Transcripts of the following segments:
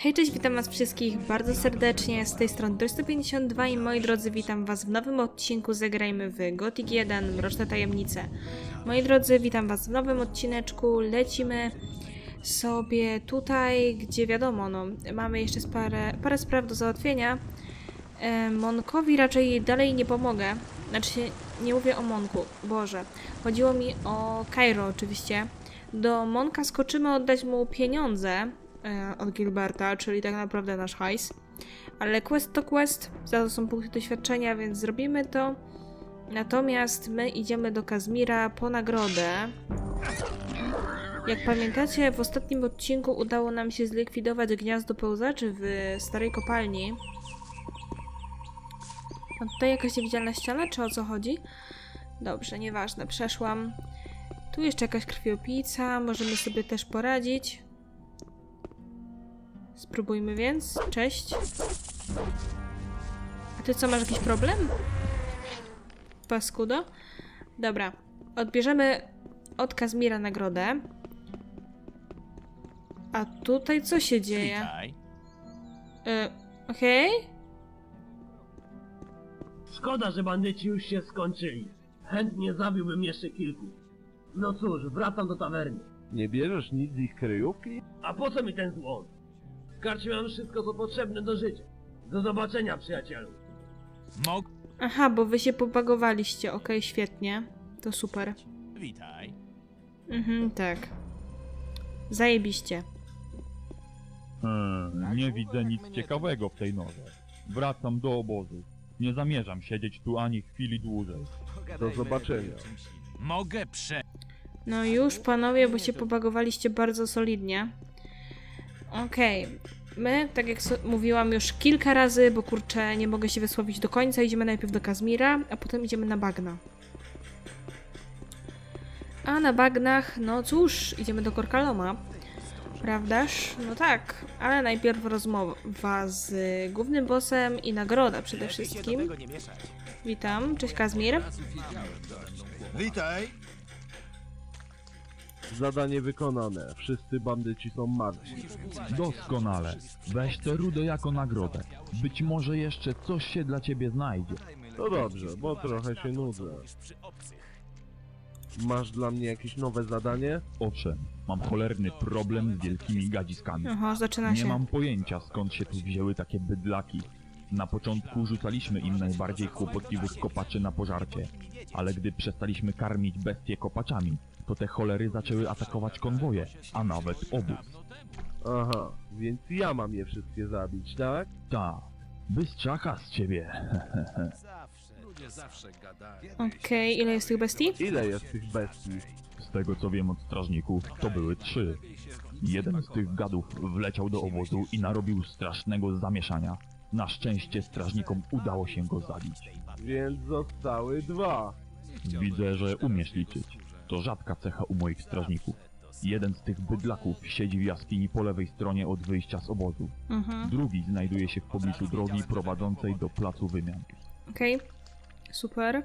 Hej, cześć, witam was wszystkich bardzo serdecznie, z tej strony Droid152 i moi drodzy, witam was w nowym odcinku Zagrajmy w Gothic 1 Mroczne Tajemnice. Moi drodzy, witam was w nowym odcineczku, lecimy sobie tutaj, gdzie wiadomo, no, mamy jeszcze parę, parę spraw do załatwienia. E, Monkowi raczej dalej nie pomogę, znaczy nie mówię o Monku, Boże, chodziło mi o Cairo oczywiście. Do Monka skoczymy oddać mu pieniądze, od Gilberta, czyli tak naprawdę nasz hajs. Ale quest to quest, za to są punkty doświadczenia, więc zrobimy to. Natomiast my idziemy do Kazmira po nagrodę. Jak pamiętacie, w ostatnim odcinku udało nam się zlikwidować gniazdo pełzaczy w starej kopalni. A tutaj jakaś niewidzialna ściana, czy o co chodzi? Dobrze, nieważne, przeszłam. Tu jeszcze jakaś krwiopijca, możemy sobie też poradzić. Spróbujmy więc. Cześć. A ty co, masz jakiś problem? Paskudo? Dobra. Odbierzemy od Kazmira nagrodę. A tutaj co się dzieje? Witaj. E, Okej? Szkoda, że bandyci już się skończyli. Chętnie zabiłbym jeszcze kilku. No cóż, wracam do tawerny. Nie bierzesz nic z ich kryjówki? A po co mi ten złom? W karcie mam wszystko, co potrzebne do życia. Do zobaczenia, przyjacielu. Mog... Aha, bo wy się popagowaliście. Okej, świetnie. To super. Witaj. Mhm, tak. Zajebiście. Hmm, nie widzę nic ciekawego w tej noże. Wracam do obozu. Nie zamierzam siedzieć tu ani chwili dłużej. Do zobaczenia. Mogę prze... No już, panowie, bo się pobagowaliście bardzo solidnie. Okej. My, tak jak mówiłam już kilka razy, bo kurczę, nie mogę się wysłowić do końca, idziemy najpierw do Kazmira, a potem idziemy na bagna. A na bagnach, no cóż, idziemy do Korkaloma. Prawdaż? No tak, ale najpierw rozmowa z głównym bossem i nagroda przede wszystkim. Witam, cześć Kazmir. Witaj! Zadanie wykonane. Wszyscy bandyci są martwi. Doskonale. Weź tę rudę jako nagrodę. Być może jeszcze coś się dla ciebie znajdzie. To dobrze, bo trochę się nudzę. Masz dla mnie jakieś nowe zadanie? Owszem, mam cholerny problem z wielkimi gadziskami. Oho, zaczyna Nie się. mam pojęcia skąd się tu wzięły takie bydlaki. Na początku rzucaliśmy im najbardziej kłopotliwych kopaczy na pożarcie, ale gdy przestaliśmy karmić bestie kopaczami, to te cholery zaczęły atakować konwoje, a nawet obóz. Aha, więc ja mam je wszystkie zabić, tak? Ta, bystrzaka z ciebie. Okej, ile jest tych bestii? Ile jest tych bestii? Z tego co wiem od strażników, to były trzy. Jeden z tych gadów wleciał do obozu i narobił strasznego zamieszania. Na szczęście strażnikom udało się go zabić. Więc zostały dwa. Widzę, że umiesz liczyć. To rzadka cecha u moich strażników. Jeden z tych bydlaków siedzi w jaskini po lewej stronie od wyjścia z obozu. Mhm, Drugi znajduje się w pobliżu drogi prowadzącej do placu wymian. okej. Super.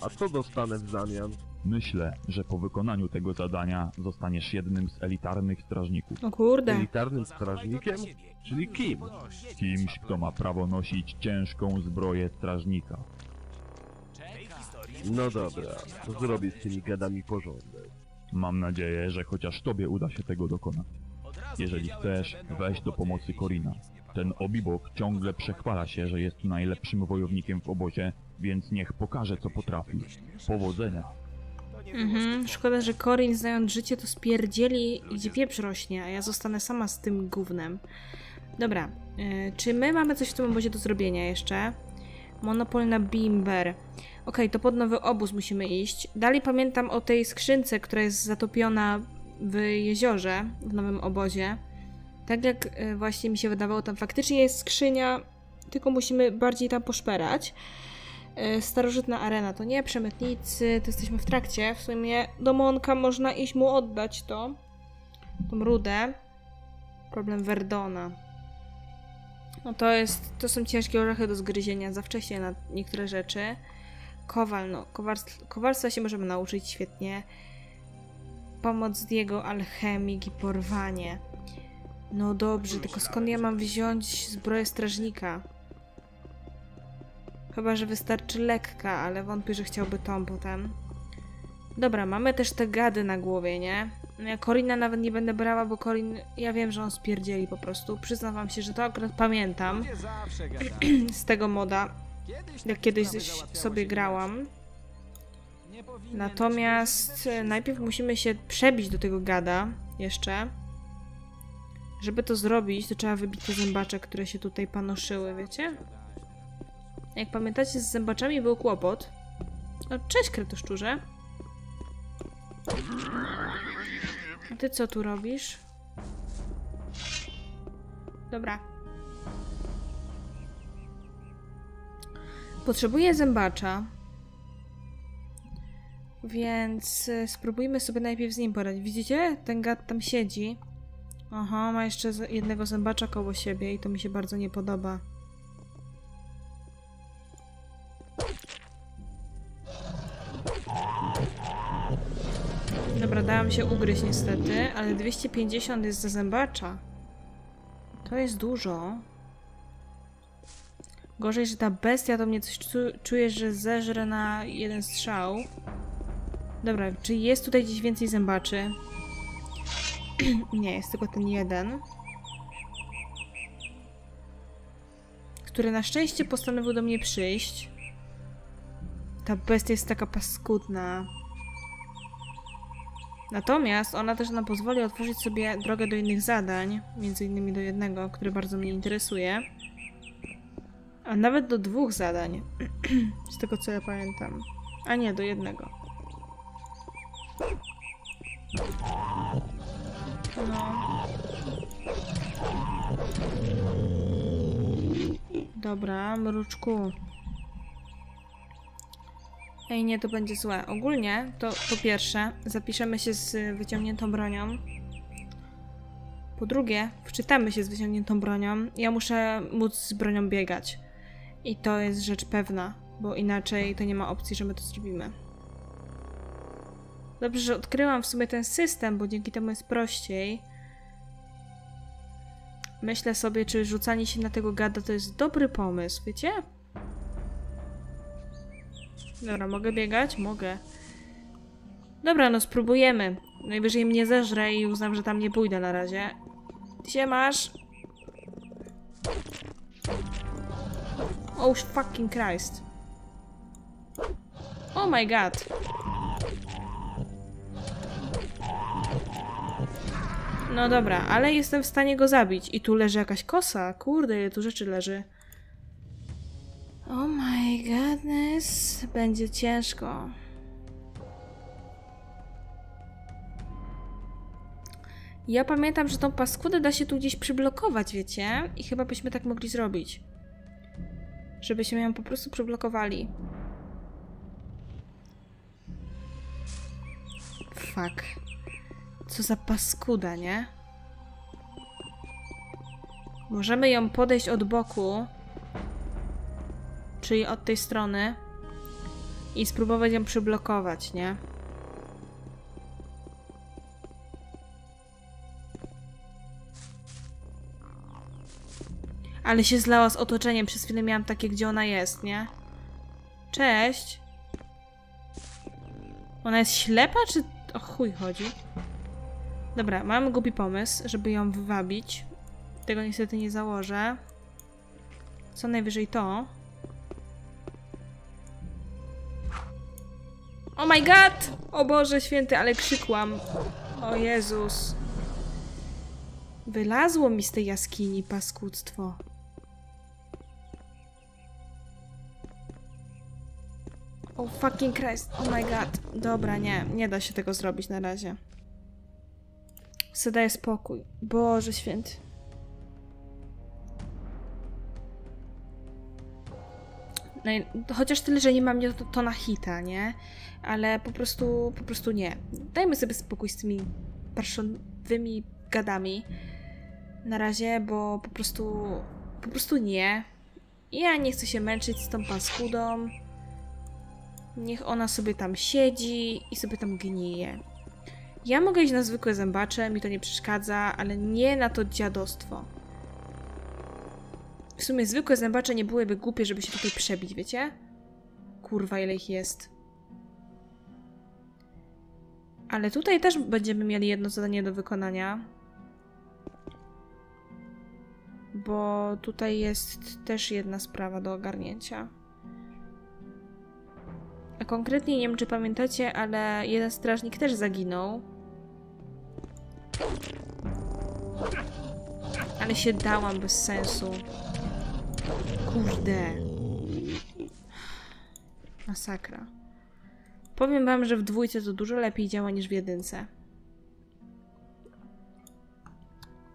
A co dostanę w zamian? Myślę, że po wykonaniu tego zadania zostaniesz jednym z elitarnych strażników. O kurde. Elitarnym strażnikiem? Czyli kim? Kimś, kto ma prawo nosić ciężką zbroję strażnika. No dobra, zrobię z tymi gadami porządek. Mam nadzieję, że chociaż tobie uda się tego dokonać. Jeżeli chcesz, weź do pomocy Korina. Ten obibok ciągle przechwala się, że jest najlepszym wojownikiem w obozie, więc niech pokaże co potrafi. Powodzenia. Mhm. Szkoda, że Corin znając życie to spierdzieli gdzie pieprz rośnie, a ja zostanę sama z tym gównem. Dobra, y, czy my mamy coś w tym obozie do zrobienia jeszcze? Monopol na Bimber. Okej, to pod nowy obóz musimy iść. Dalej pamiętam o tej skrzynce, która jest zatopiona w jeziorze, w nowym obozie. Tak jak y, właśnie mi się wydawało, tam faktycznie jest skrzynia, tylko musimy bardziej tam poszperać. Y, Starożytna arena to nie, przemytnicy, to jesteśmy w trakcie. W sumie do Monka można iść mu oddać to. Tą rudę. Problem Verdona. No to jest, to są ciężkie orzechy do zgryzienia za wcześnie na niektóre rzeczy. Kowal, no, kowalstw, kowalstwa się możemy nauczyć świetnie. Pomoc Diego, alchemik i porwanie. No dobrze, tylko skąd ja mam wziąć zbroję strażnika? Chyba, że wystarczy lekka, ale wątpię, że chciałby tą potem. Dobra, mamy też te gady na głowie, nie? No Ja Korina nawet nie będę brała, bo Korin... Ja wiem, że on spierdzieli po prostu. Przyznam wam się, że to akurat pamiętam z tego moda, jak kiedyś sobie grałam. Natomiast e, najpierw musimy się przebić do tego gada jeszcze. Żeby to zrobić, to trzeba wybić te zębacze, które się tutaj panoszyły, wiecie? Jak pamiętacie, z zębaczami był kłopot. O, cześć, kretoszczurze. A ty co tu robisz? Dobra. Potrzebuję zębacza. Więc y, spróbujmy sobie najpierw z nim poradzić. Widzicie? Ten gad tam siedzi. Aha, ma jeszcze jednego zębacza koło siebie i to mi się bardzo nie podoba. Dobra, dałam się ugryźć niestety, ale 250 jest za zębacza. To jest dużo. Gorzej, że ta bestia to mnie coś czu- czuje, że zeżre na jeden strzał. Dobra, czy jest tutaj gdzieś więcej zębaczy? Nie, jest tylko ten jeden. Który na szczęście postanowił do mnie przyjść. Ta bestia jest taka paskudna. Natomiast ona też nam pozwoli otworzyć sobie drogę do innych zadań, między innymi do jednego, który bardzo mnie interesuje. A nawet do dwóch zadań, z tego co ja pamiętam. A nie, do jednego. No. Dobra, mruczku. Ej, nie, to będzie złe. Ogólnie, to po pierwsze, zapiszemy się z wyciągniętą bronią. Po drugie, wczytamy się z wyciągniętą bronią. Ja muszę móc z bronią biegać. I to jest rzecz pewna, bo inaczej to nie ma opcji, że my to zrobimy. Dobrze, że odkryłam w sumie ten system, bo dzięki temu jest prościej. Myślę sobie, czy rzucanie się na tego gada to jest dobry pomysł, wiecie? Dobra, mogę biegać? Mogę. Dobra, no spróbujemy. Najwyżej mnie zeżre i uznam, że tam nie pójdę na razie. Gdzie masz? Oh fucking Christ. Oh my god. No dobra, ale jestem w stanie go zabić. I tu leży jakaś kosa. Kurde, tu rzeczy leży. Oh my goodness. Będzie ciężko. Ja pamiętam, że tą paskudę da się tu gdzieś przyblokować, wiecie? I chyba byśmy tak mogli zrobić. Żebyśmy ją po prostu przyblokowali. Fuck. Co za paskuda, nie? Możemy ją podejść od boku. Czyli od tej strony. I spróbować ją przyblokować, nie? Ale się zlała z otoczeniem. Przez chwilę miałam takie, gdzie ona jest, nie? Cześć. Ona jest ślepa, czy o chuj chodzi? Dobra, mam głupi pomysł, żeby ją wywabić. Tego niestety nie założę. Co najwyżej to. Oh my god! O Boże święty, ale krzykłam. O Jezus. Wylazło mi z tej jaskini paskudztwo. Oh fucking Christ. Oh my god. Dobra, nie. Nie da się tego zrobić na razie. Se spokój. Boże święty. I chociaż tyle, że nie mam nie to, to na hita, nie? Ale po prostu, po prostu nie. Dajmy sobie spokój z tymi parszowymi gadami. Na razie, bo po prostu, po prostu nie. Ja nie chcę się męczyć z tą paskudą. Niech ona sobie tam siedzi i sobie tam gnije. Ja mogę iść na zwykłe zębacze, mi to nie przeszkadza, ale nie na to dziadostwo. W sumie zwykłe zębacze nie byłyby głupie, żeby się tutaj przebić, wiecie? Kurwa, ile ich jest. Ale tutaj też będziemy mieli jedno zadanie do wykonania. Bo tutaj jest też jedna sprawa do ogarnięcia. A konkretnie nie wiem, czy pamiętacie, ale jeden strażnik też zaginął. Ale się dałam bez sensu. Kurde. Masakra. Powiem wam, że w dwójce to dużo lepiej działa niż w jedynce.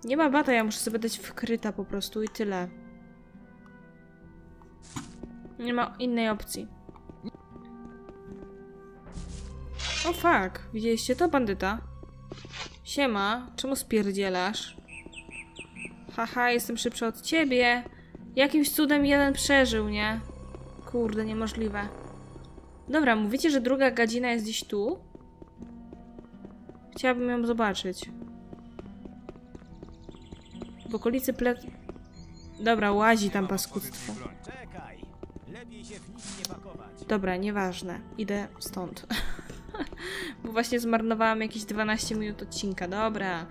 Nie ma bata, ja muszę sobie dać wkryta po prostu i tyle. Nie ma innej opcji. O fuck, widzieliście to bandyta? Siema, czemu spierdzielasz? Haha, jestem szybszy od ciebie. Jakimś cudem jeden przeżył, nie? Kurde, niemożliwe. Dobra, mówicie, że druga gadzina jest gdzieś tu? Chciałabym ją zobaczyć. W okolicy ple... Dobra, łazi tam paskudztwo. Dobra, nieważne. Idę stąd. Bo właśnie zmarnowałam jakieś 12 minut odcinka. Dobra.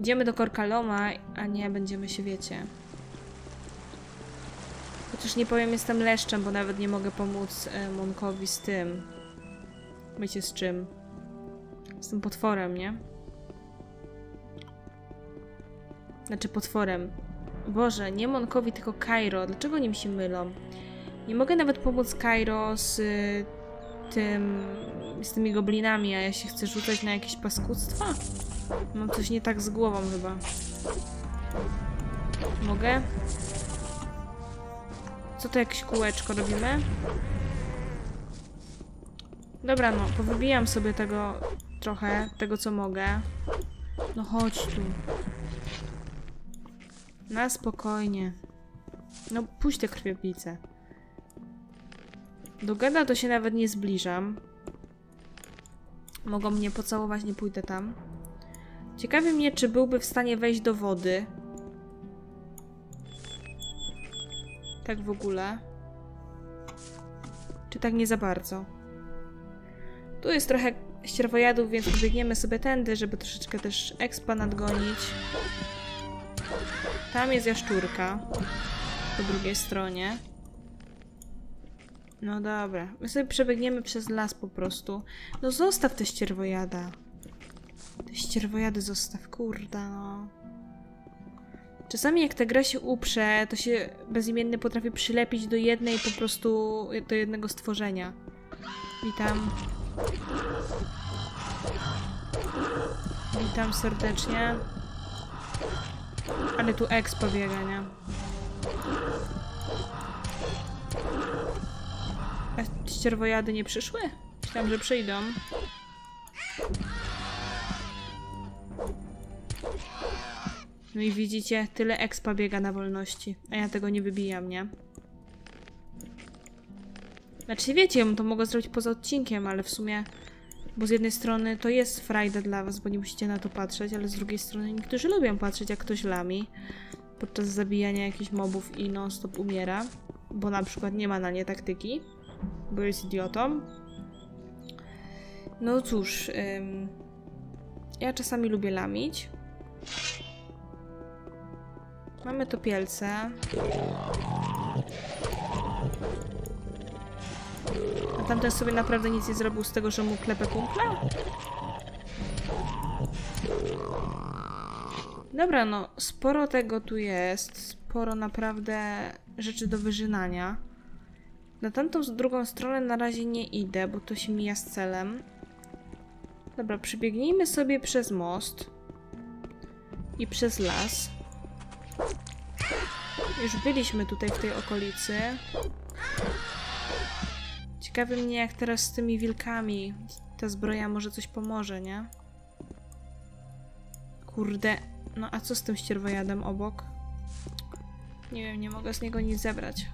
Idziemy do Korkaloma, a nie będziemy się, wiecie... Chociaż nie powiem, jestem leszczem, bo nawet nie mogę pomóc e, Monkowi z tym. Wiecie z czym? Z tym potworem, nie? Znaczy potworem. Boże, nie Monkowi, tylko Kairo. Dlaczego nim się mylą? Nie mogę nawet pomóc Kairo z y, tym... z tymi goblinami, a ja się chcę rzucać na jakieś paskudztwa? Mam coś nie tak z głową chyba. Mogę? Co to jakieś kółeczko robimy? Dobra, no, powybijam sobie tego trochę, tego co mogę. No chodź tu. Na spokojnie. No, puść te krwiopice. Do gada to się nawet nie zbliżam. Mogą mnie pocałować, nie pójdę tam. Ciekawi mnie, czy byłby w stanie wejść do wody. Tak w ogóle. Czy tak nie za bardzo? Tu jest trochę ścierwojadów, więc pobiegniemy sobie tędy, żeby troszeczkę też expa nadgonić. Tam jest jaszczurka. Po drugiej stronie. No dobra. My sobie przebiegniemy przez las po prostu. No zostaw te ścierwojada. Te ścierwojady zostaw, kurda no. Czasami jak ta gra się uprze, to się bezimienny potrafi przylepić do jednej po prostu, do jednego stworzenia. Witam. Witam serdecznie. Ale tu expo biega, nie? A ścierwojady nie przyszły? Myślałam, że przyjdą. No i widzicie, tyle expa biega na wolności, a ja tego nie wybijam, nie? Znaczy wiecie, to mogła zrobić poza odcinkiem, ale w sumie... Bo z jednej strony to jest frajda dla was, bo nie musicie na to patrzeć, ale z drugiej strony niektórzy lubią patrzeć, jak ktoś lami podczas zabijania jakichś mobów i non-stop umiera, bo na przykład nie ma na nie taktyki, bo jest idiotą. No cóż, ym, ja czasami lubię lamić. Mamy topielce. A tamten sobie naprawdę nic nie zrobił z tego, że mu klepę kumpla? Dobra, no sporo tego tu jest. Sporo naprawdę rzeczy do wyżynania. Na tamtą drugą stronę na razie nie idę, bo to się mija z celem. Dobra, przybiegnijmy sobie przez most. I przez las. Już byliśmy tutaj w tej okolicy. Ciekawi mnie, jak teraz z tymi wilkami ta zbroja może coś pomoże, nie? Kurde. No a co z tym ścierwojadem obok? Nie wiem, nie mogę z niego nic zebrać.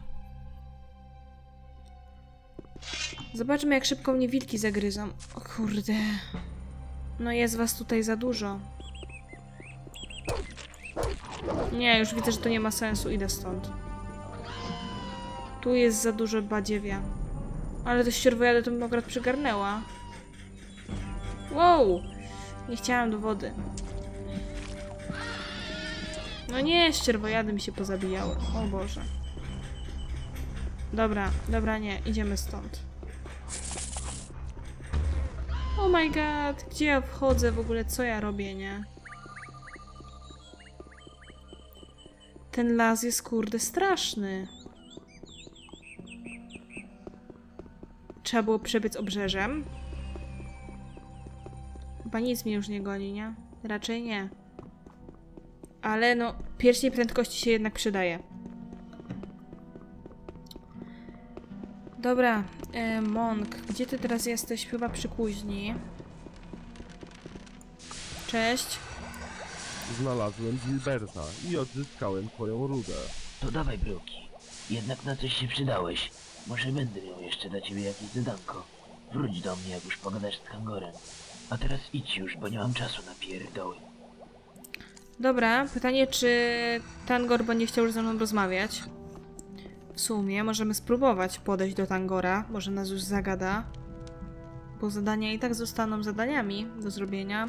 Zobaczmy, jak szybko mnie wilki zagryzą. O kurde. No jest was tutaj za dużo. Nie, już widzę, że to nie ma sensu. Idę stąd. Tu jest za dużo badziewia. Ale to ścierwojady to bym akurat przygarnęła. Wow! Nie chciałam do wody. No nie, ścierwojady mi się pozabijały. O Boże. Dobra, dobra, nie. Idziemy stąd. Oh my god, gdzie ja wchodzę w ogóle? Co ja robię, nie? Ten las jest kurde straszny. Trzeba było przebiec obrzeżem. Chyba nic mnie już nie goni, nie? Raczej nie. Ale no, pierścień prędkości się jednak przydaje. Dobra, e, Monk, gdzie ty teraz jesteś? Chyba przy kuźni. Cześć. Znalazłem Gilberta i odzyskałem twoją rudę. To dawaj bruki. Jednak na coś się przydałeś. Może będę miał jeszcze dla ciebie jakieś zadanko. Wróć do mnie, jak już pogadasz z Kangorem. A teraz idź już, bo nie mam czasu na pierdoły. Dobra, pytanie, czy Tangor będzie chciał już ze mną rozmawiać? W sumie możemy spróbować podejść do Tangora, może nas już zagada. Bo zadania i tak zostaną zadaniami do zrobienia.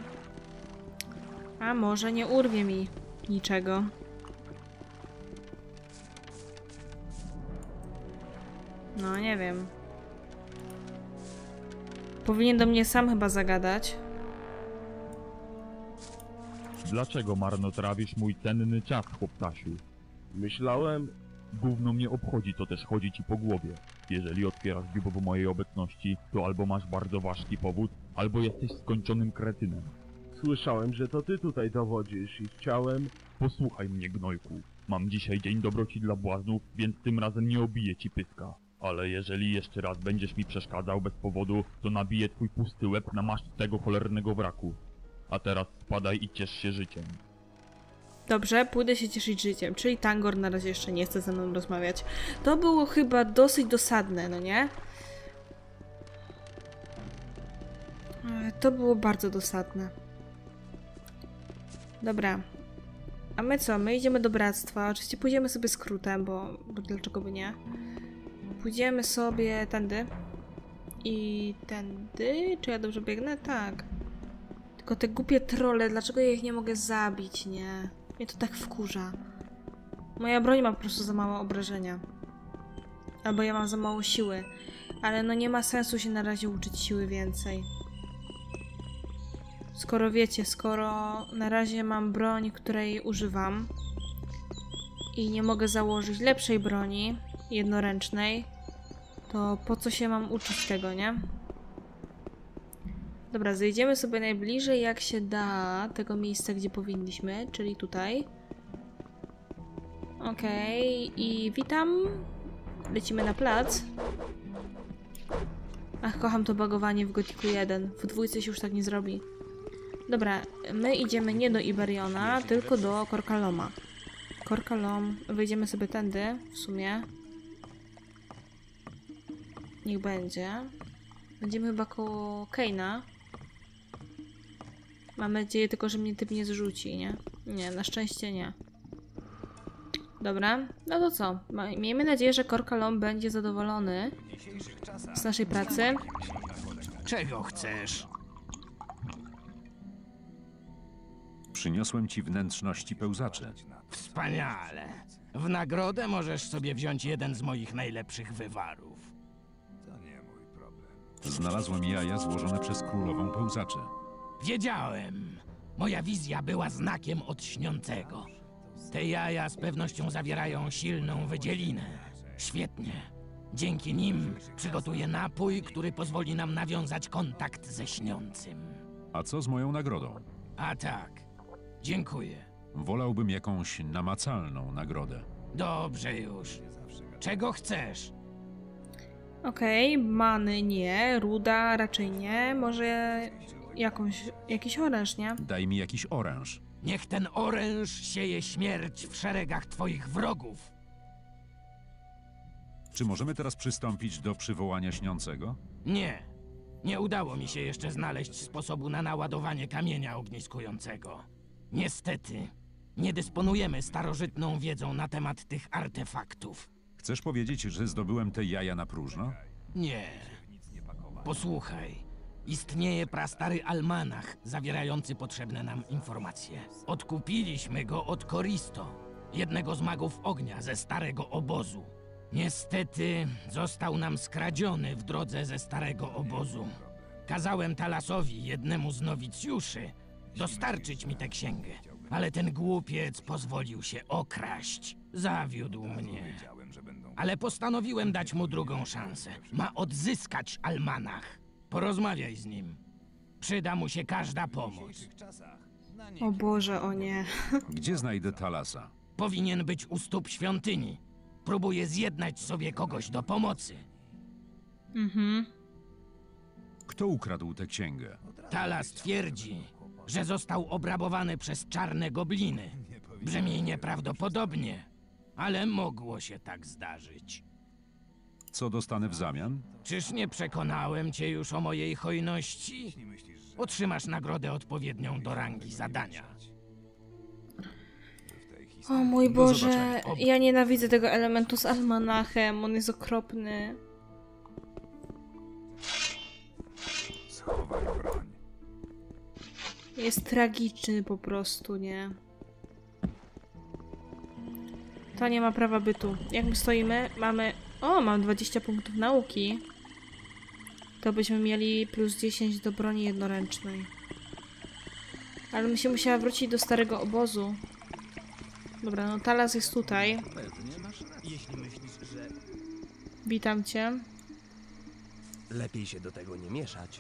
A może nie urwie mi niczego. No, nie wiem. Powinien do mnie sam chyba zagadać. Dlaczego marnotrawisz mój cenny czas, chłoptasiu? Myślałem, Gówno mnie obchodzi, to też chodzi ci po głowie. Jeżeli otwierasz biuro w mojej obecności, to albo masz bardzo ważki powód, albo jesteś skończonym kretynem. Słyszałem, że to ty tutaj dowodzisz i chciałem... Posłuchaj mnie, gnojku. Mam dzisiaj dzień dobroci dla błaznów, więc tym razem nie obiję ci pyska. Ale jeżeli jeszcze raz będziesz mi przeszkadzał bez powodu, to nabiję twój pusty łeb na maszt tego cholernego wraku. A teraz spadaj i ciesz się życiem. Dobrze, pójdę się cieszyć życiem, czyli Tangor na razie jeszcze nie chce ze mną rozmawiać. To było chyba dosyć dosadne, no nie? E, To było bardzo dosadne. Dobra. A my co? My idziemy do bractwa. Oczywiście pójdziemy sobie skrótem, bo, bo dlaczego by nie? Pójdziemy sobie tędy. I tędy? Czy ja dobrze biegnę? Tak. Tylko te głupie trole, dlaczego ja ich nie mogę zabić, nie? Mnie to tak wkurza. Moja broń ma po prostu za mało obrażenia. Albo ja mam za mało siły. Ale no nie ma sensu się na razie uczyć siły więcej. Skoro wiecie, skoro na razie mam broń, której używam i nie mogę założyć lepszej broni, jednoręcznej, to po co się mam uczyć tego, nie? Dobra, zejdziemy sobie najbliżej jak się da tego miejsca, gdzie powinniśmy, czyli tutaj. Okej, i witam. Lecimy na plac. Ach, kocham to bagowanie w Gotiku 1. W dwójce się już tak nie zrobi. Dobra, my idziemy nie do Iberiona, tylko do Korkaloma. Korkalom, wejdziemy sobie tędy, w sumie. Niech będzie. Będziemy chyba koło Keina. Mam nadzieję tylko, że mnie typ nie zrzuci, nie? Nie, na szczęście nie. Dobra, no to co? Miejmy nadzieję, że Korkalom będzie zadowolony z naszej pracy. Czego chcesz? Przyniosłem ci wnętrzności pełzaczy. Wspaniale. W nagrodę możesz sobie wziąć jeden z moich najlepszych wywarów. Znalazłem jaja złożone przez królową pełzaczy. Wiedziałem. Moja wizja była znakiem od śniącego. Te jaja z pewnością zawierają silną wydzielinę. Świetnie. Dzięki nim przygotuję napój, który pozwoli nam nawiązać kontakt ze śniącym. A co z moją nagrodą? A tak. Dziękuję. Wolałbym jakąś namacalną nagrodę. Dobrze już. Czego chcesz? Okej, many nie, ruda raczej nie, może jakąś, jakiś oręż, nie? Daj mi jakiś oręż. Niech ten oręż sieje śmierć w szeregach twoich wrogów. Czy możemy teraz przystąpić do przywołania śniącego? Nie. Nie udało mi się jeszcze znaleźć sposobu na naładowanie kamienia ogniskującego. Niestety, nie dysponujemy starożytną wiedzą na temat tych artefaktów. Chcesz powiedzieć, że zdobyłem te jaja na próżno? Nie. Posłuchaj. Istnieje prastary almanach zawierający potrzebne nam informacje. Odkupiliśmy go od Koristo, jednego z magów ognia ze starego obozu. Niestety został nam skradziony w drodze ze starego obozu. Kazałem Talasowi, jednemu z nowicjuszy, dostarczyć mi tę księgę, ale ten głupiec pozwolił się okraść. Zawiódł mnie. Ale postanowiłem dać mu drugą szansę. Ma odzyskać almanach. Porozmawiaj z nim. Przyda mu się każda pomoc. O Boże, o nie. Gdzie znajdę Talasa? Powinien być u stóp świątyni. Próbuje zjednać sobie kogoś do pomocy. Mhm. Kto ukradł tę księgę? Talas twierdzi, że został obrabowany przez czarne gobliny. Brzmi nieprawdopodobnie, ale mogło się tak zdarzyć. Co dostanę w zamian? Czyż nie przekonałem cię już o mojej hojności? Otrzymasz nagrodę odpowiednią do rangi zadania. O mój Boże, ja nienawidzę tego elementu z almanachem, on jest okropny. Jest tragiczny po prostu, nie? To nie ma prawa bytu. Jak my stoimy? Mamy... O, mam 20 punktów nauki. To byśmy mieli plus 10 do broni jednoręcznej. Ale bym się musiała wrócić do starego obozu. Dobra, no Talas jest tutaj. Witam cię. Lepiej się do tego nie mieszać.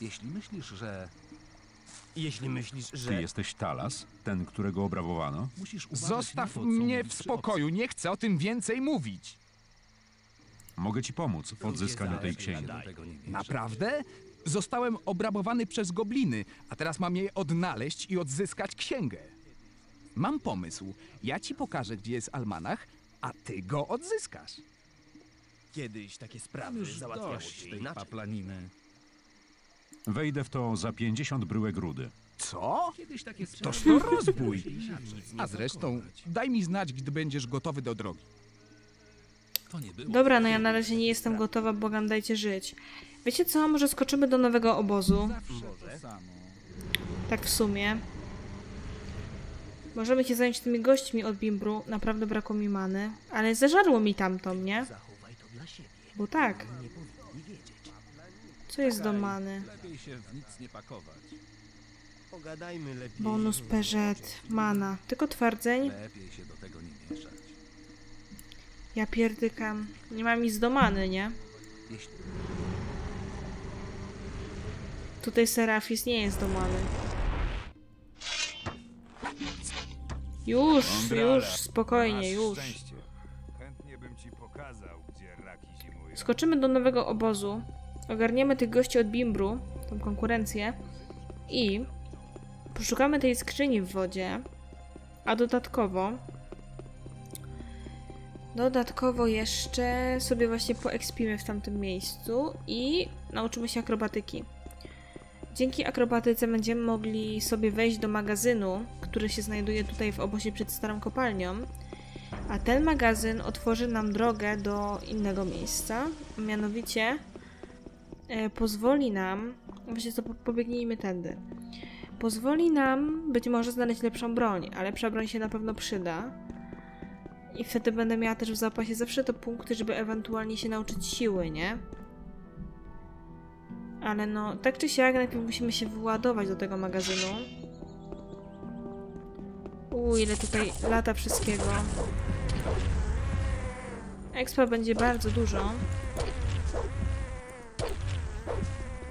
Jeśli myślisz, że... Jeśli myślisz, Ty że... jesteś Talas? Ten, którego obrabowano? Musisz uważać Zostaw na to, co mnie w spokoju, nie chcę o tym więcej mówić. Mogę ci pomóc w odzyskaniu tej księgi. Do tego nie mieszać. Naprawdę? Zostałem obrabowany przez gobliny, a teraz mam je odnaleźć i odzyskać księgę. Mam pomysł. Ja ci pokażę, gdzie jest almanach, a ty go odzyskasz. Kiedyś takie sprawy załatwiało się inaczej. paplaniny. Wejdę w to za 50 bryłek rudy. Co? Toż to rozbój. A zresztą, daj mi znać, gdy będziesz gotowy do drogi. To nie było Dobra, no ja na razie nie jestem gotowa, błagam, dajcie żyć. Wiecie co, może skoczymy do nowego obozu? Tak w sumie. Możemy się zająć tymi gośćmi od Bimbru, naprawdę brakło mi many. Ale zażarło mi tamto, nie? Zachowaj to dla siebie. Bo tak. Co jest do many? Lepiej się w nic nie pakować. Pogadajmy lepiej. Bonus peżet, mana. Tylko twierdzeń? Lepiej się do tego nie mieszać. Ja pierdykam. Nie mam nic do many, nie? Jeśli... Tutaj Serafis nie jest do many. Już, już, spokojnie, już. Chętnie bym ci pokazał, gdzie raki zimują. Skoczymy do nowego obozu, ogarniemy tych gości od Bimbru, tą konkurencję i poszukamy tej skrzyni w wodzie, a dodatkowo dodatkowo jeszcze sobie właśnie poekspimy w tamtym miejscu i nauczymy się akrobatyki. Dzięki akrobatyce będziemy mogli sobie wejść do magazynu, który się znajduje tutaj w obozie przed starą kopalnią, a ten magazyn otworzy nam drogę do innego miejsca, mianowicie pozwoli nam, właśnie co po- pobiegnijmy tędy, pozwoli nam być może znaleźć lepszą broń, a lepsza broń się na pewno przyda. I wtedy będę miała też w zapasie zawsze te punkty, żeby ewentualnie się nauczyć siły, nie? Ale no, tak czy siak, najpierw musimy się wyładować do tego magazynu. Uuu, ile tutaj lata wszystkiego. Expa będzie bardzo dużo.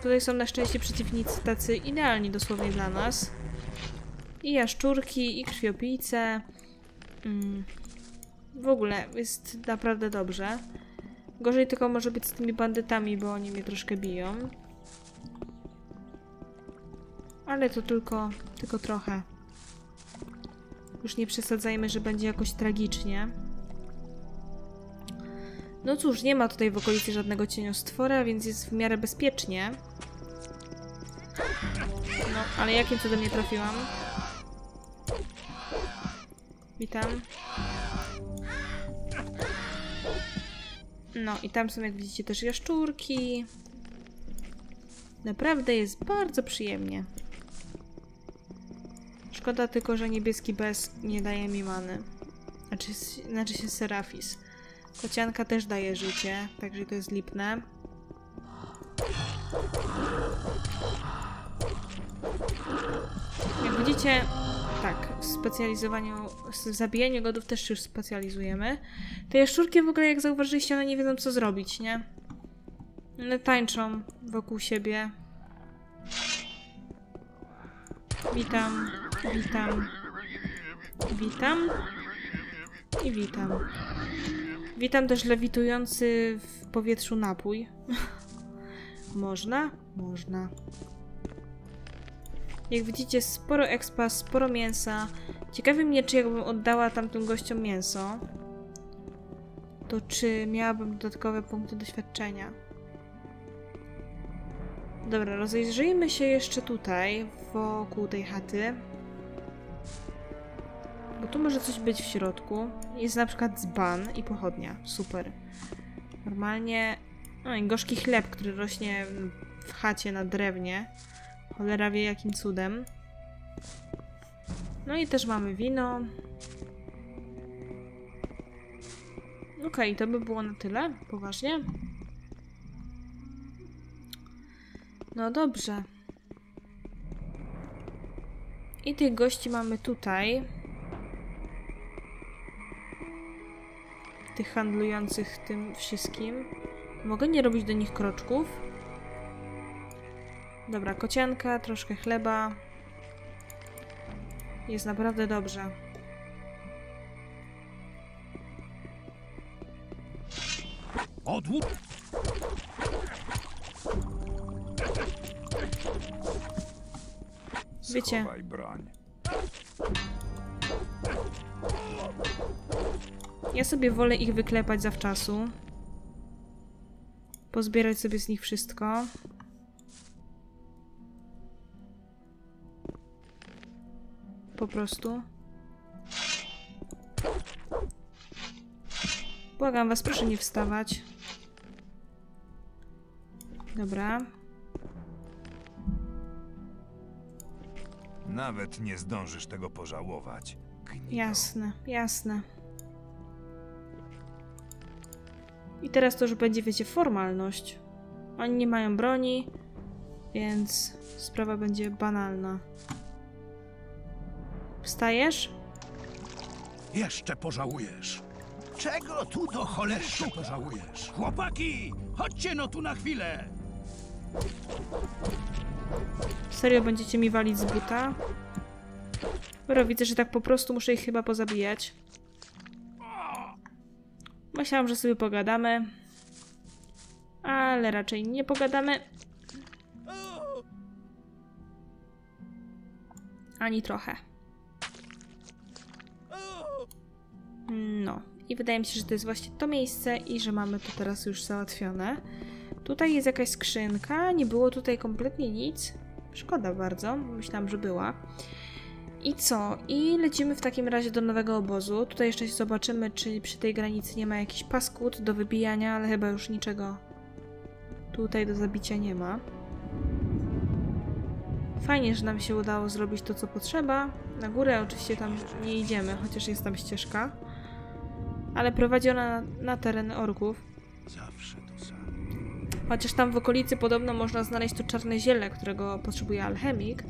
Tutaj są na szczęście przeciwnicy tacy idealni dosłownie dla nas. I jaszczurki, i krwiopijce. Mm. W ogóle jest naprawdę dobrze. Gorzej tylko może być z tymi bandytami, bo oni mnie troszkę biją. Ale to tylko, tylko trochę. Już nie przesadzajmy, że będzie jakoś tragicznie. No cóż, nie ma tutaj w okolicy żadnego cieniostwora, więc jest w miarę bezpiecznie. No, ale jakim cudem nie trafiłam? Witam. No i tam są, jak widzicie, też jaszczurki. Naprawdę jest bardzo przyjemnie. Szkoda tylko, że niebieski bez nie daje mi many. Znaczy, znaczy się Serafis. Kocianka też daje życie, także to jest lipne. Widzicie, tak, w specjalizowaniu, w zabijaniu godów też się już specjalizujemy. Te jaszczurki w ogóle, jak zauważyliście, one nie wiedzą co zrobić, nie? One tańczą wokół siebie. Witam, witam, witam i witam. Witam też lewitujący w powietrzu napój. Można? Można. Jak widzicie, sporo expa, sporo mięsa. Ciekawi mnie, czy jakbym oddała tamtym gościom mięso, to czy miałabym dodatkowe punkty doświadczenia. Dobra, rozejrzyjmy się jeszcze tutaj, wokół tej chaty. Bo tu może coś być w środku. Jest na przykład dzban i pochodnia. Super. Normalnie... No i gorzki chleb, który rośnie w chacie na drewnie. Cholera wie jakim cudem. No i też mamy wino. Okej, okay, to by było na tyle. Poważnie. No dobrze. I tych gości mamy tutaj. Tych handlujących tym wszystkim. Mogę nie robić do nich kroczków? Dobra, kocianka, troszkę chleba. Jest naprawdę dobrze. Odłóż! Wiecie. Ja sobie wolę ich wyklepać zawczasu. Pozbierać sobie z nich wszystko. Po prostu. Błagam was, proszę nie wstawać. Dobra. Nawet nie zdążysz tego pożałować. Gnido. Jasne, jasne. I teraz to już będzie, wiecie, formalność. Oni nie mają broni, więc sprawa będzie banalna. Wstajesz? Jeszcze pożałujesz. Czego tu do cholery pożałujesz? Chłopaki, chodźcie no tu na chwilę. Serio będziecie mi walić z buta? Dobra, widzę, że tak po prostu muszę ich chyba pozabijać. Myślałam, że sobie pogadamy. Ale raczej nie pogadamy. Ani trochę. No. I wydaje mi się, że to jest właśnie to miejsce i że mamy to teraz już załatwione. Tutaj jest jakaś skrzynka. Nie było tutaj kompletnie nic. Szkoda bardzo. Myślałam, że była. I co? I lecimy w takim razie do nowego obozu. Tutaj jeszcze zobaczymy, czy przy tej granicy nie ma jakichś paskut do wybijania, ale chyba już niczego tutaj do zabicia nie ma. Fajnie, że nam się udało zrobić to, co potrzeba. Na górę oczywiście tam nie idziemy, chociaż jest tam ścieżka. Ale prowadzi ona na, na teren orków. Zawsze to samo. Chociaż tam w okolicy podobno można znaleźć to czarne ziele, którego potrzebuje alchemik.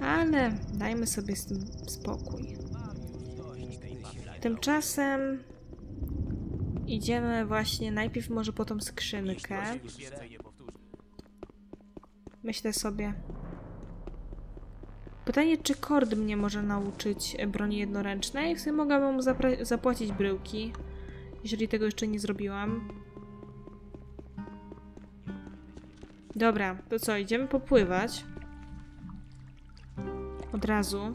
Ale dajmy sobie z tym spokój. Tymczasem idziemy właśnie najpierw może po tą skrzynkę. Myślę sobie. Pytanie, czy Kord mnie może nauczyć broni jednoręcznej? W sumie mogłabym mu zapłacić bryłki, jeżeli tego jeszcze nie zrobiłam. Dobra, to co, idziemy popływać. Od razu.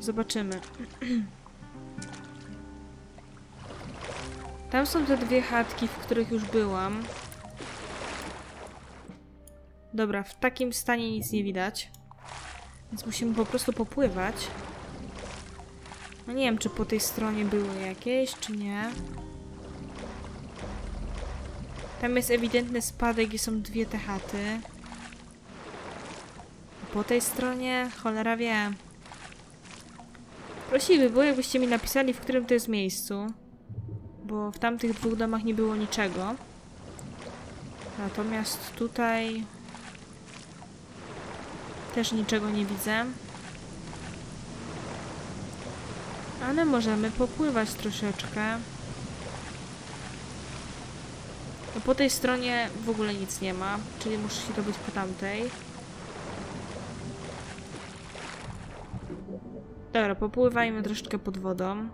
Zobaczymy. Tam są te dwie chatki, w których już byłam. Dobra, w takim stanie nic nie widać. Więc musimy po prostu popływać. No nie wiem, czy po tej stronie były jakieś, czy nie. Tam jest ewidentny spadek i są dwie te chaty. Po tej stronie cholera wie. Prosiłby by było, jakbyście mi napisali, w którym to jest miejscu. Bo w tamtych dwóch domach nie było niczego. Natomiast tutaj... Też niczego nie widzę. Ale możemy popływać troszeczkę. No po tej stronie w ogóle nic nie ma, czyli muszę się to być po tamtej. Dobra, popływajmy troszeczkę pod wodą.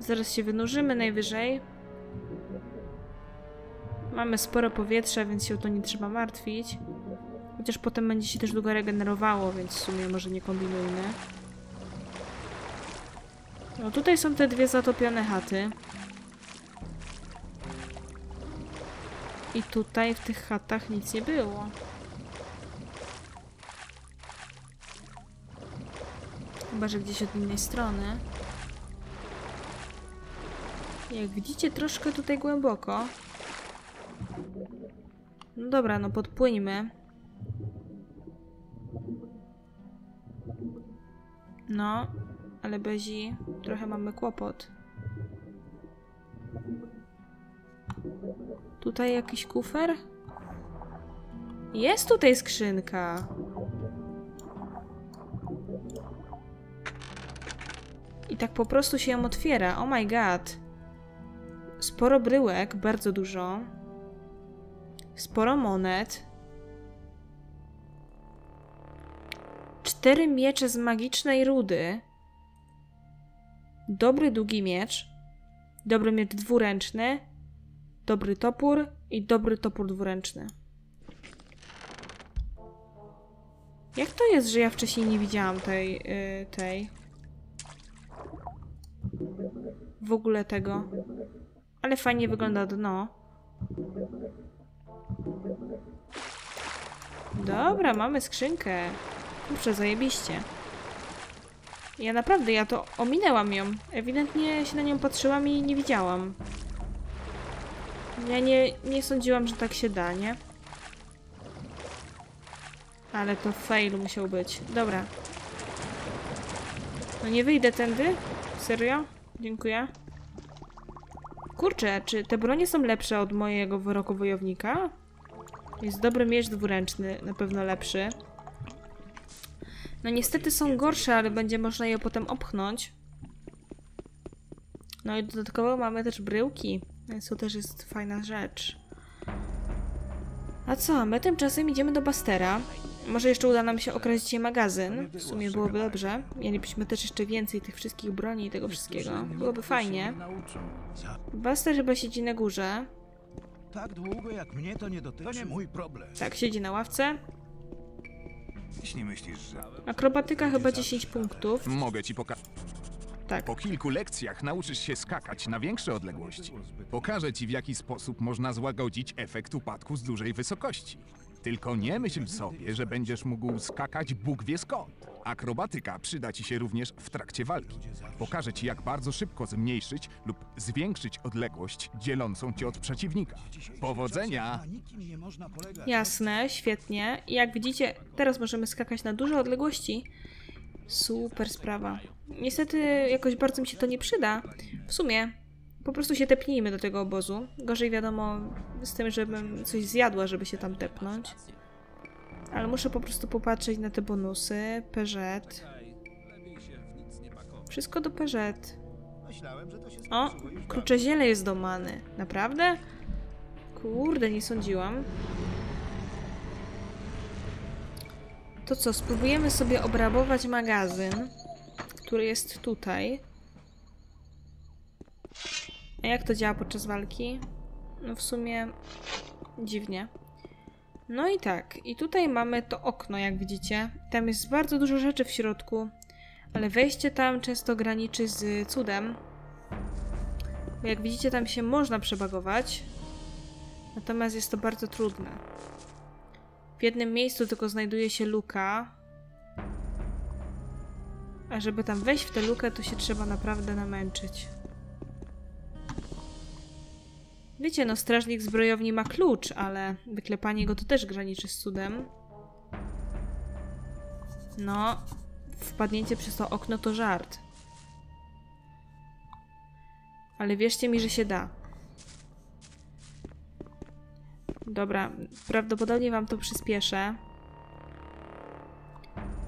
Zaraz się wynurzymy najwyżej. Mamy sporo powietrza, więc się o to nie trzeba martwić. Chociaż potem będzie się też długo regenerowało, więc w sumie może nie kombinujmy. No tutaj są te dwie zatopione chaty. I tutaj w tych chatach nic nie było. Chyba, że gdzieś od innej strony. Jak widzicie, troszkę tutaj głęboko. No dobra, no podpłyńmy. No, ale bezi, trochę mamy kłopot. Tutaj jakiś kufer? Jest tutaj skrzynka. I tak po prostu się ją otwiera. Oh my god. Sporo bryłek, bardzo dużo. Sporo monet. Cztery miecze z magicznej rudy. Dobry długi miecz. Dobry miecz dwuręczny. Dobry topór i dobry topór dwuręczny. Jak to jest, że ja wcześniej nie widziałam tej, yy, tej? W ogóle tego. Ale fajnie wygląda dno. Dobra, mamy skrzynkę. Kurczę, zajebiście. Ja naprawdę, ja to ominęłam ją. Ewidentnie się na nią patrzyłam i nie widziałam. Ja nie, nie sądziłam, że tak się da, nie? Ale to fail musiał być. Dobra. No nie wyjdę tędy? Serio? Dziękuję. Kurczę, czy te bronie są lepsze od mojego wyroku wojownika? Jest dobry miecz dwuręczny, na pewno lepszy. No niestety są gorsze, ale będzie można je potem opchnąć. No i dodatkowo mamy też bryłki, więc to też jest fajna rzecz. A co, my tymczasem idziemy do Bastera. Może jeszcze uda nam się okraść dzisiaj magazyn. W sumie byłoby dobrze. Mielibyśmy też jeszcze więcej tych wszystkich broni i tego wszystkiego. Byłoby fajnie. Baster chyba siedzi na górze. Tak długo jak mnie to nie dotyczy. To nie mój problem. Tak, siedzi na ławce. Jeśli myślisz, że... Akrobatyka chyba 10 punktów. Mogę ci pokazać. Tak. Po kilku lekcjach nauczysz się skakać na większe odległości. Pokażę ci, w jaki sposób można złagodzić efekt upadku z dużej wysokości. Tylko nie myśl sobie, że będziesz mógł skakać Bóg wie skąd. Akrobatyka przyda ci się również w trakcie walki. Pokażę ci, jak bardzo szybko zmniejszyć lub zwiększyć odległość dzielącą cię od przeciwnika. Powodzenia! Jasne, świetnie. Jak widzicie, teraz możemy skakać na duże odległości. Super sprawa. Niestety jakoś bardzo mi się to nie przyda. W sumie po prostu się tepnijmy do tego obozu. Gorzej wiadomo z tym, żebym coś zjadła, żeby się tam tepnąć. Ale muszę po prostu popatrzeć na te bonusy. Peżet. Wszystko do Peżet. O, krucze ziele jest do many. Naprawdę? Kurde, nie sądziłam. To co, spróbujemy sobie obrabować magazyn, który jest tutaj. A jak to działa podczas walki? No w sumie dziwnie. No i tak, i tutaj mamy to okno, jak widzicie. Tam jest bardzo dużo rzeczy w środku, Ale wejście tam często graniczy z cudem. Bo jak widzicie, tam się można przebagować. Natomiast jest to bardzo trudne. W jednym miejscu tylko znajduje się luka. A żeby tam wejść w tę lukę, to się trzeba naprawdę namęczyć. Wiecie, no strażnik zbrojowni ma klucz, ale wyklepanie go to też graniczy z cudem. No, wpadnięcie przez to okno to żart. Ale wierzcie mi, że się da. Dobra, prawdopodobnie wam to przyspieszę.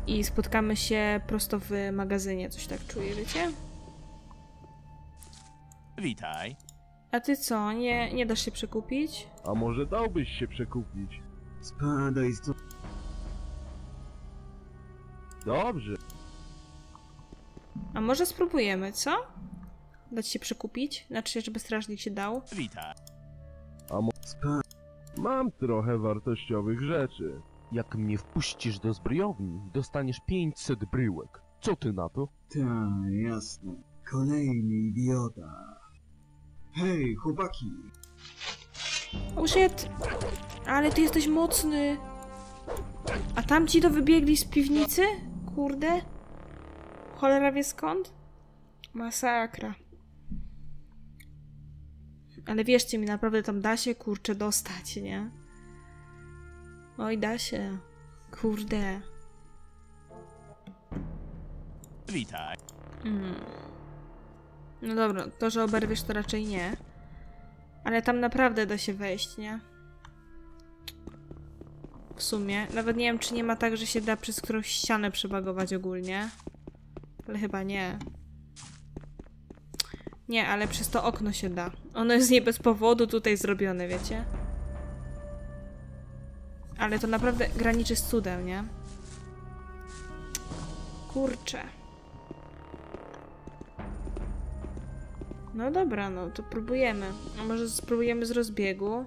I spotkamy się prosto w magazynie, coś tak czuję, wiecie? Witaj. A ty co, nie, nie dasz się przekupić? A może dałbyś się przekupić? Spadaj stąd. Dobrze. A może spróbujemy, co? Dać się przekupić? Znaczy, żeby strażnik się dał? Witaj. A mo... Mam trochę wartościowych rzeczy. Jak mnie wpuścisz do zbrojowni, dostaniesz 500 bryłek. Co ty na to? Ta, jasne. Kolejny idiota. Hej, chłopaki! Oh shit! Ale ty jesteś mocny! A tamci to wybiegli z piwnicy? Kurde. Cholera wie skąd? Masakra. Ale wierzcie mi, naprawdę tam da się, kurczę, dostać, nie? Oj, da się. Kurde. Witaj. Mm. No dobra, to, że oberwiesz, to raczej nie. Ale tam naprawdę da się wejść, nie? W sumie. Nawet nie wiem, czy nie ma tak, że się da przez którąś ścianę przebagować ogólnie. Ale chyba nie. Nie, ale przez to okno się da. Ono jest nie bez powodu tutaj zrobione, wiecie? Ale to naprawdę graniczy z cudem, nie? Kurczę. No dobra, no to próbujemy. A może spróbujemy z rozbiegu?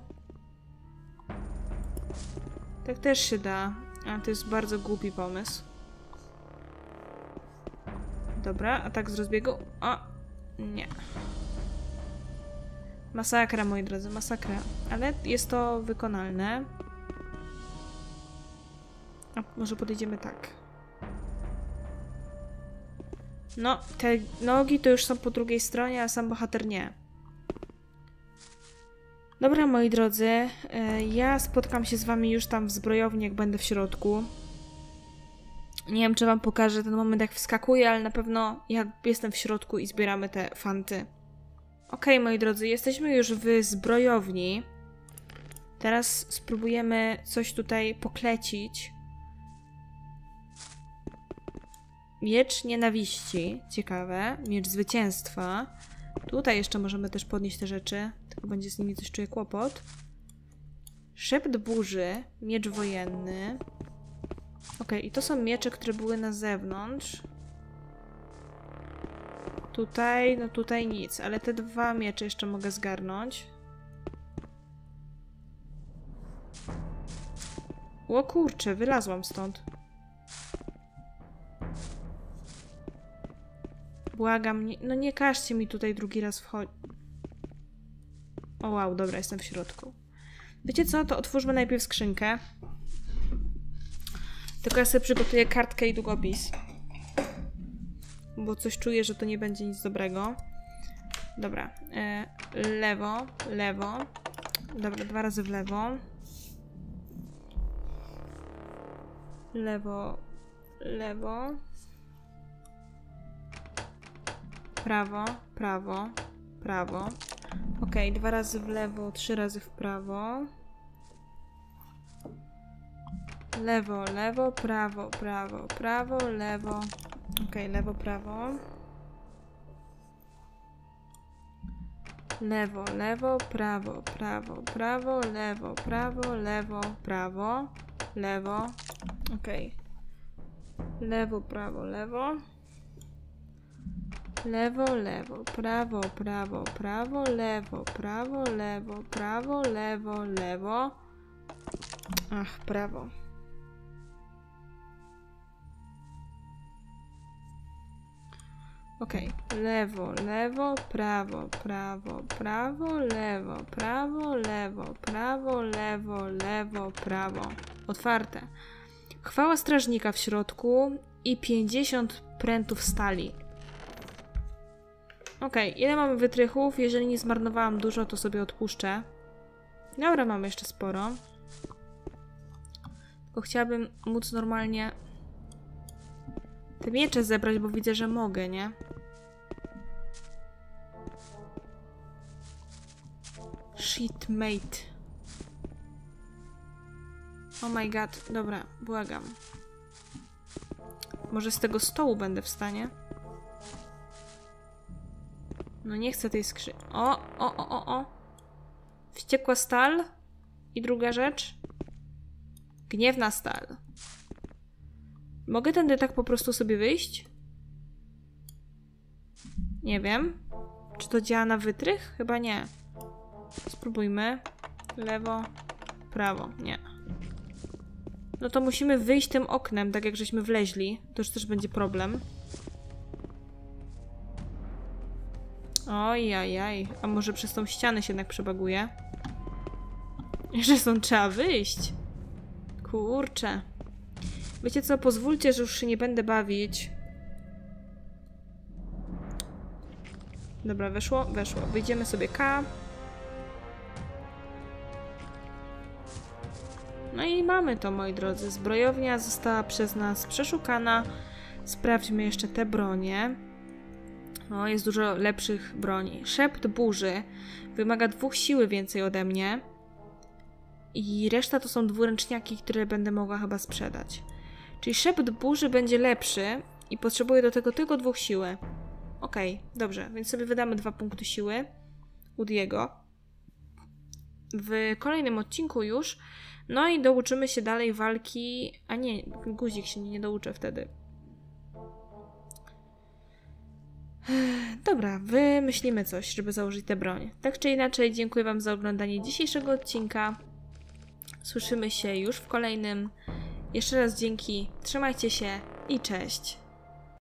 Tak też się da. A to jest bardzo głupi pomysł. Dobra, a tak z rozbiegu? O! Nie. Masakra, moi drodzy, masakra. Ale jest to wykonalne. A może podejdziemy tak. No, te nogi to już są po drugiej stronie, a sam bohater nie. Dobra, moi drodzy, e, ja spotkam się z wami już tam w zbrojowni, jak będę w środku. Nie wiem, czy wam pokażę ten moment, jak wskakuję, ale na pewno jak jestem w środku i zbieramy te fanty. Okay, moi drodzy, jesteśmy już w zbrojowni. Teraz spróbujemy coś tutaj poklecić. Miecz nienawiści, ciekawe. Miecz zwycięstwa. Tutaj jeszcze możemy też podnieść te rzeczy, tylko będzie z nimi coś czuję kłopot. Szept burzy, miecz wojenny. Ok, i to są miecze, które były na zewnątrz. Tutaj, no tutaj nic, ale te dwa miecze jeszcze mogę zgarnąć. O kurczę, wylazłam stąd. Błagam, nie, no nie każcie mi tutaj drugi raz wchodzić. O wow, dobra, jestem w środku. Wiecie co, to otwórzmy najpierw skrzynkę. Tylko ja sobie przygotuję kartkę i długopis. Bo coś czuję, że to nie będzie nic dobrego. Dobra. E, lewo, lewo. Dobra, dwa razy w lewo. Lewo, lewo. Prawo, prawo, prawo. Ok, dwa razy w lewo, trzy razy w prawo. Lewo, lewo, prawo, prawo, prawo, lewo. Ok, lewo, prawo. Lewo, lewo, prawo, prawo, prawo, lewo, prawo, lewo, prawo, lewo. Ok. Lewo, prawo, lewo. Lewo, lewo, prawo, prawo, prawo, lewo, prawo, lewo, prawo, lewo, lewo. Ach, prawo. Okej, lewo, lewo, prawo, prawo, prawo, lewo, prawo, lewo, prawo, lewo, lewo, prawo. Otwarte. Chwała strażnika w środku i 50 prętów stali. Okej, ile mamy wytrychów? Jeżeli nie zmarnowałam dużo, to sobie odpuszczę. Dobra, mamy jeszcze sporo. Tylko chciałabym móc normalnie te miecze zebrać, bo widzę, że mogę, nie? Shit, mate. Oh my god, dobra, błagam. Może z tego stołu będę w stanie? No nie chcę tej skrzy... O, o, o, o, o. Wściekła stal. I druga rzecz. Gniewna stal. Mogę tędy tak po prostu sobie wyjść? Nie wiem. Czy to działa na wytrych? Chyba nie. Spróbujmy. Lewo, prawo. Nie. No to musimy wyjść tym oknem, tak jak żeśmy wleźli. To już też będzie problem. Ojajaj. A może przez tą ścianę się jednak przebaguje? Jeszcze stąd trzeba wyjść. Kurczę. Wiecie co, pozwólcie, że już się nie będę bawić. Dobra, weszło? Weszło. Wyjdziemy sobie K. No i mamy to, moi drodzy. Zbrojownia została przez nas przeszukana. Sprawdźmy jeszcze te bronie. O, jest dużo lepszych broni. Szept burzy wymaga dwóch siły więcej ode mnie. I reszta to są dwuręczniaki, które będę mogła chyba sprzedać. Czyli szept burzy będzie lepszy i potrzebuję do tego tylko dwóch siły. Okej, okay, dobrze, więc sobie wydamy dwa punkty siły u Diego. W kolejnym odcinku już. No i douczymy się dalej walki. A nie, guzik się nie douczę wtedy. Dobra, wymyślimy coś, żeby założyć tę broń. Tak czy inaczej, dziękuję Wam za oglądanie dzisiejszego odcinka. Słyszymy się już w kolejnym. Jeszcze raz dzięki, trzymajcie się i cześć.